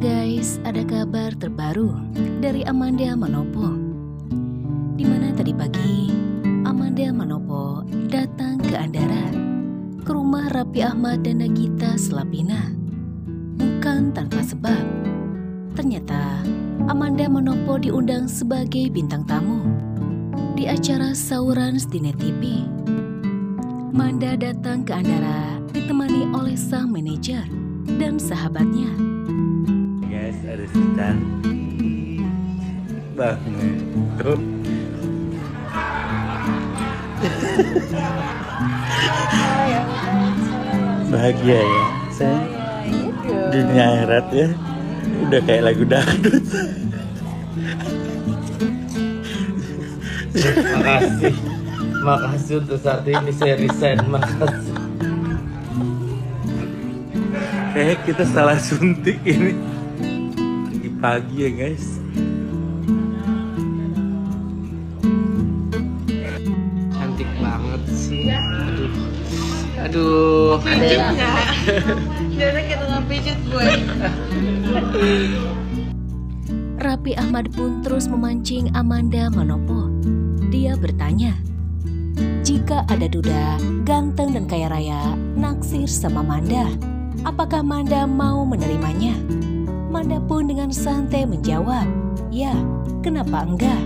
guys, ada kabar terbaru dari Amanda Manopo. Di mana tadi pagi Amanda Manopo datang ke Andara, ke rumah Rapi Ahmad dan Nagita Selapina. Bukan tanpa sebab. Ternyata Amanda Manopo diundang sebagai bintang tamu di acara Sauran Net TV. Manda datang ke Andara ditemani oleh sang manajer dan sahabatnya. Guys si cantik banget bahagia ya saya dunia akhirat ya udah kayak lagu dangdut Makasih. Makasih untuk saat ini saya resign. Makasih. kayak kita salah suntik ini pagi-pagi ya guys Cantik banget sih. Aduh. Aduh. Ada yang Dia kayak tukang pijit gue. Rapi Ahmad pun terus memancing Amanda Manopo. Dia bertanya, jika ada duda, ganteng dan kaya raya, naksir sama Manda, apakah Manda mau menerimanya? Manda pun dengan santai menjawab, ya, kenapa enggak?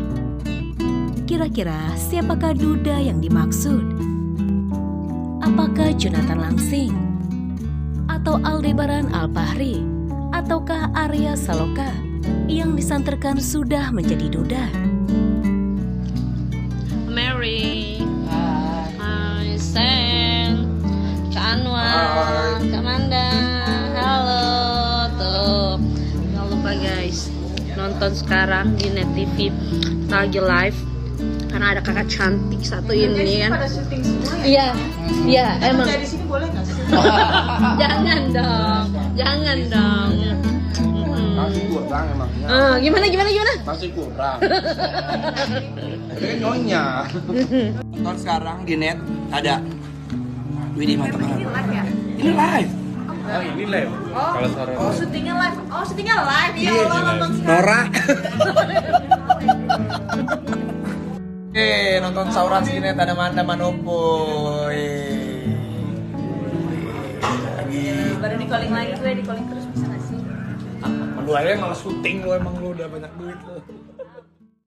Kira-kira siapakah duda yang dimaksud? Apakah Jonathan Langsing? Atau Aldebaran Alpahri? Ataukah Arya Saloka? yang disanterkan sudah menjadi duda. Mary. Hai, Sen. Kak Anwar. Kak Manda. Nonton sekarang di Net TV. Lagi live. Karena ada kakak cantik satu ini kan. ya? Iya, iya emang. Dari sini boleh nggak sih? Jangan dong, jangan dong. Mm-mm. Masih kurang emangnya. Ah, gimana gimana gimana? Masih kurang. Ini nyonya. Nonton sekarang di net ada. Widih mantap banget. Ini live. Oh ini live kalau suara Oh syutingnya live. Oh syutingnya live ya Allah nonton sekarang. Nora. Eh, nonton sauran sini Manda Manopo. Lagi. Baru di calling lagi gue di calling terus bisa nggak sih? Lu aja malah syuting lu emang lu udah banyak duit lu.